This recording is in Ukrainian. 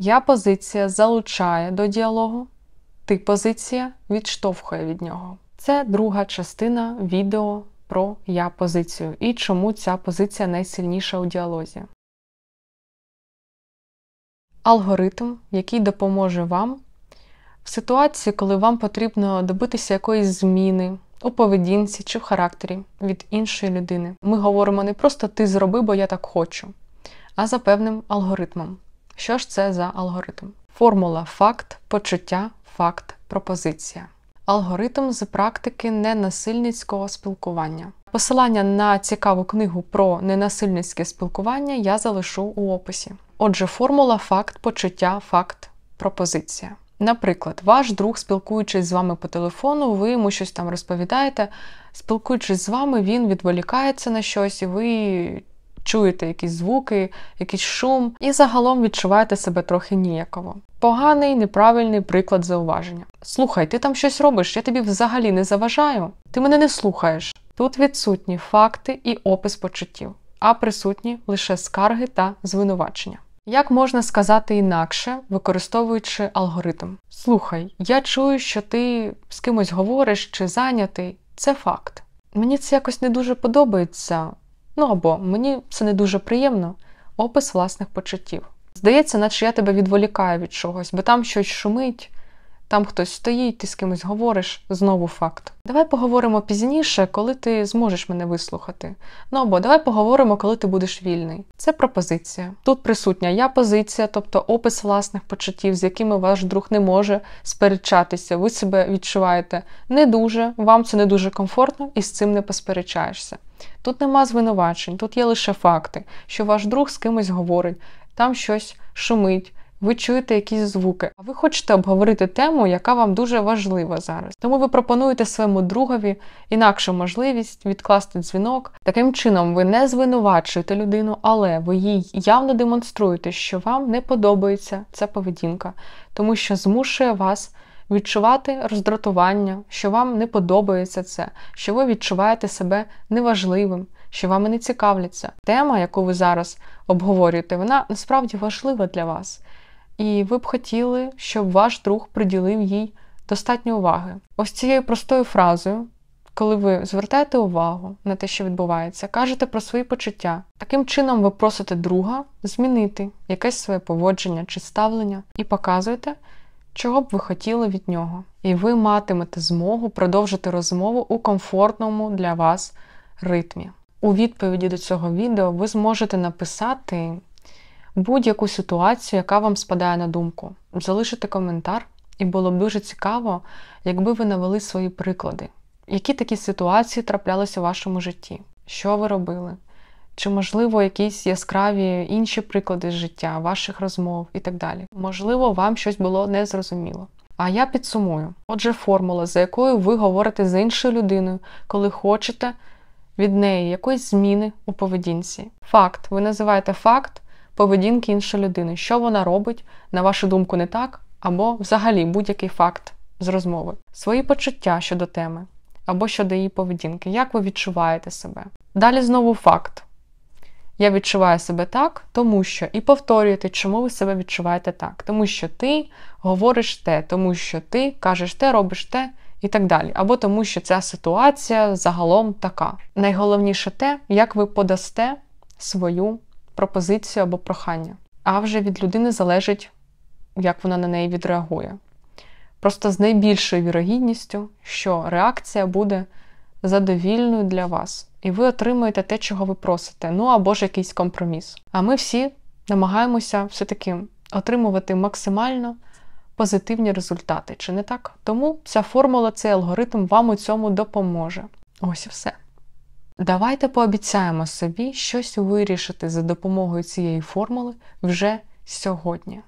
Я позиція залучає до діалогу, ти позиція відштовхує від нього. Це друга частина відео про я позицію і чому ця позиція найсильніша у діалозі. Алгоритм, який допоможе вам в ситуації, коли вам потрібно добитися якоїсь зміни у поведінці чи в характері від іншої людини. Ми говоримо не просто ти зроби, бо я так хочу, а за певним алгоритмом. Що ж це за алгоритм? Формула факт, почуття, факт, пропозиція. Алгоритм з практики ненасильницького спілкування. Посилання на цікаву книгу про ненасильницьке спілкування я залишу у описі. Отже, формула факт, почуття, факт, пропозиція. Наприклад, ваш друг, спілкуючись з вами по телефону, ви йому щось там розповідаєте. Спілкуючись з вами, він відволікається на щось, і ви чуєте якісь звуки, якийсь шум, і загалом відчуваєте себе трохи ніяково. Поганий, неправильний приклад зауваження. Слухай, ти там щось робиш, я тобі взагалі не заважаю, ти мене не слухаєш. Тут відсутні факти і опис почуттів, а присутні лише скарги та звинувачення. Як можна сказати інакше, використовуючи алгоритм? Слухай, я чую, що ти з кимось говориш чи зайнятий. Це факт. Мені це якось не дуже подобається. Ну або мені це не дуже приємно. Опис власних почуттів. Здається, наче я тебе відволікаю від чогось, бо там щось шумить, там хтось стоїть, ти з кимось говориш, знову факт. Давай поговоримо пізніше, коли ти зможеш мене вислухати. Ну або давай поговоримо, коли ти будеш вільний. Це пропозиція. Тут присутня я позиція, тобто опис власних почуттів, з якими ваш друг не може сперечатися. Ви себе відчуваєте не дуже, вам це не дуже комфортно і з цим не посперечаєшся. Тут нема звинувачень, тут є лише факти, що ваш друг з кимось говорить, там щось шумить ви чуєте якісь звуки, а ви хочете обговорити тему, яка вам дуже важлива зараз. Тому ви пропонуєте своєму другові інакшу можливість відкласти дзвінок. Таким чином, ви не звинувачуєте людину, але ви їй явно демонструєте, що вам не подобається ця поведінка, тому що змушує вас. Відчувати роздратування, що вам не подобається це, що ви відчуваєте себе неважливим, що вами не цікавляться. Тема, яку ви зараз обговорюєте, вона насправді важлива для вас і ви б хотіли, щоб ваш друг приділив їй достатньо уваги. Ось цією простою фразою, коли ви звертаєте увагу на те, що відбувається, кажете про свої почуття. Таким чином, ви просите друга змінити якесь своє поводження чи ставлення і показуєте, чого б ви хотіли від нього. І ви матимете змогу продовжити розмову у комфортному для вас ритмі. У відповіді до цього відео ви зможете написати будь-яку ситуацію, яка вам спадає на думку. Залишити коментар, і було б дуже цікаво, якби ви навели свої приклади. Які такі ситуації траплялися у вашому житті? Що ви робили? Чи, можливо, якісь яскраві інші приклади з життя, ваших розмов і так далі? Можливо, вам щось було незрозуміло. А я підсумую. Отже, формула, за якою ви говорите з іншою людиною, коли хочете від неї якоїсь зміни у поведінці. Факт. Ви називаєте факт, поведінки іншої людини, що вона робить, на вашу думку, не так, або взагалі будь-який факт з розмови, свої почуття щодо теми, або щодо її поведінки, як ви відчуваєте себе. Далі знову факт. Я відчуваю себе так, тому що і повторюєте, чому ви себе відчуваєте так. Тому що ти говориш те, тому що ти кажеш те, робиш те і так далі. Або тому, що ця ситуація загалом така. Найголовніше те, як ви подасте свою пропозицію або прохання. А вже від людини залежить, як вона на неї відреагує. Просто з найбільшою вірогідністю, що реакція буде задовільною для вас, і ви отримуєте те, чого ви просите, ну або ж якийсь компроміс. А ми всі намагаємося все-таки отримувати максимально позитивні результати, чи не так? Тому ця формула, цей алгоритм вам у цьому допоможе. Ось і все. Давайте пообіцяємо собі щось вирішити за допомогою цієї формули вже сьогодні.